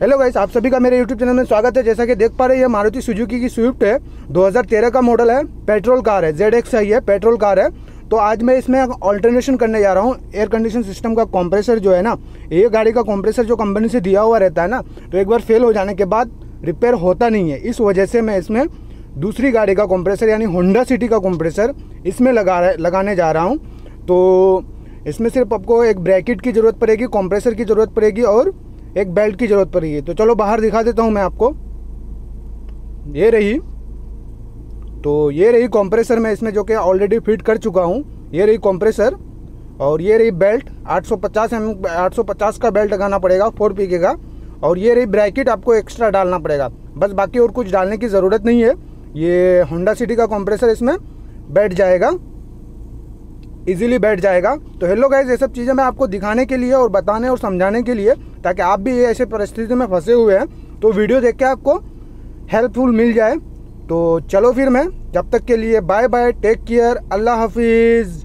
Hello guys आप सभी का मेरे यूट्यूब चैनल में स्वागत है। जैसा कि देख पा रहे हैं मारुति सुजुकी की स्विफ्ट है। 2013 का मॉडल है पेट्रोल कार है जेड एक्स है पेट्रोल कार है। तो आज मैं इसमें ऑल्टरनेशन करने जा रहा हूँ। एयर कंडीशन सिस्टम का कॉम्प्रेसर जो है ना, ये गाड़ी का कॉम्प्रेसर जो कंपनी से दिया हुआ रहता है ना तो एक बार फेल हो जाने के बाद रिपेयर होता नहीं है। इस वजह से मैं इसमें दूसरी गाड़ी का कॉम्प्रेसर यानी होंडा सिटी का कॉम्प्रेसर इसमें लगा लगाने जा रहा हूँ। तो इसमें सिर्फ़ आपको एक ब्रैकेट की ज़रूरत पड़ेगी कॉम्प्रेसर की ज़रूरत पड़ेगी और एक बेल्ट की ज़रूरत पड़ी है। तो चलो बाहर दिखा देता हूँ मैं आपको। ये रही। तो ये रही कॉम्प्रेसर मैं इसमें जो कि ऑलरेडी फिट कर चुका हूँ। ये रही कॉम्प्रेसर और ये रही बेल्ट 850 एम 850 का बेल्ट लगाना पड़ेगा फोर पी के। और ये रही ब्रैकेट आपको एक्स्ट्रा डालना पड़ेगा। बस बाकी और कुछ डालने की ज़रूरत नहीं है। ये होंडा सिटी का कॉम्प्रेसर इसमें बैठ जाएगा। इजीली बैठ जाएगा। तो हेलो गाइज़ ये सब चीज़ें मैं आपको दिखाने के लिए और बताने और समझाने के लिए ताकि आप भी ये ऐसे परिस्थिति में फंसे हुए हैं तो वीडियो देख के आपको हेल्पफुल मिल जाए। तो चलो फिर मैं, जब तक के लिए बाय बाय टेक केयर अल्लाह हाफिज़।